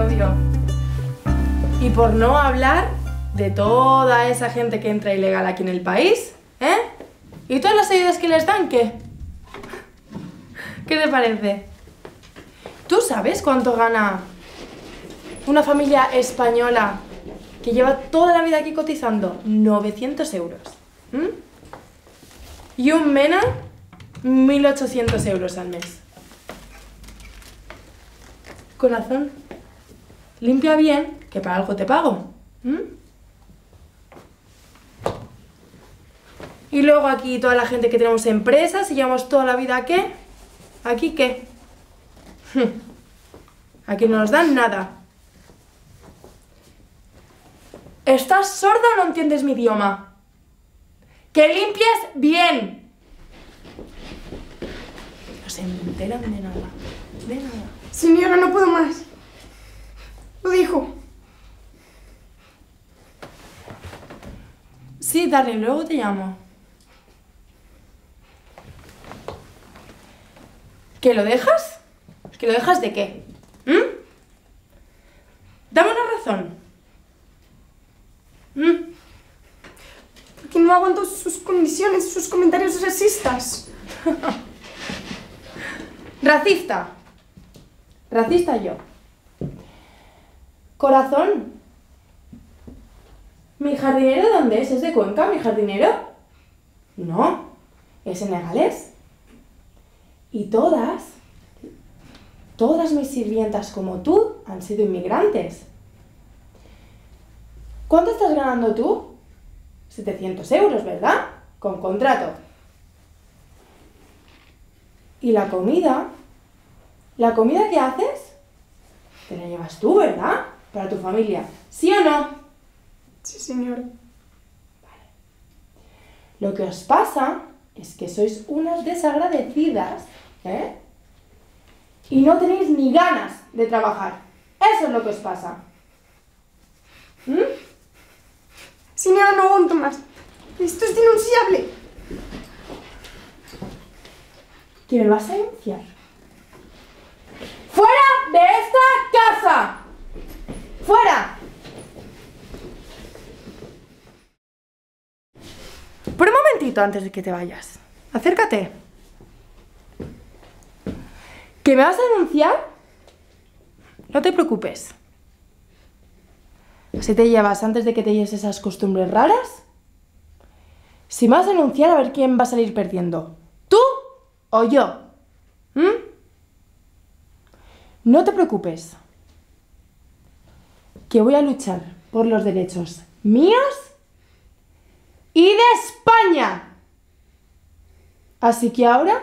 obvio. Y por no hablar de toda esa gente que entra ilegal aquí en el país, ¿eh? ¿Y todas las ayudas que les dan, qué? ¿Qué te parece? ¿Tú sabes cuánto gana una familia española que lleva toda la vida aquí cotizando? 900 euros. ¿m? Y un MENA, 1800 euros al mes. Corazón, limpia bien, que para algo te pago. Y luego aquí toda la gente que tenemos empresas y llevamos toda la vida ¿a qué? ¿Aquí qué? Aquí no nos dan nada. ¿Estás sorda o no entiendes mi idioma? ¡Que limpies bien! No se enteran de nada. De nada. Señora, no puedo más. Lo dijo. Sí, darling, luego te llamo. ¿Que lo dejas? ¿Que lo dejas de qué? ¿Mm? Dame una razón. ¿Mm? Porque no aguanto sus condiciones, sus comentarios racistas. Racista. Racista yo. Corazón. ¿Mi jardinero dónde es? ¿Es de Cuenca, mi jardinero? No, es senegalés. Y todas, todas mis sirvientas como tú han sido inmigrantes. ¿Cuánto estás ganando tú? 700 euros, ¿verdad? Con contrato. ¿Y la comida? ¿La comida que haces? Te la llevas tú, ¿verdad? Para tu familia. ¿Sí o no? Sí, señora. Lo que os pasa es que sois unas desagradecidas, ¿eh? Y no tenéis ni ganas de trabajar. Eso es lo que os pasa. ¿Mm? Señora, no aguanto más. Esto es denunciable. ¿Que me vas a denunciar? Por un momentito antes de que te vayas. Acércate. ¿Que me vas a denunciar? No te preocupes. Si te llevas antes de que te lleves esas costumbres raras. Si me vas a denunciar, a ver quién va a salir perdiendo. ¿Tú o yo? ¿Mm? No te preocupes. Que voy a luchar por los derechos míos y de España. Así que ahora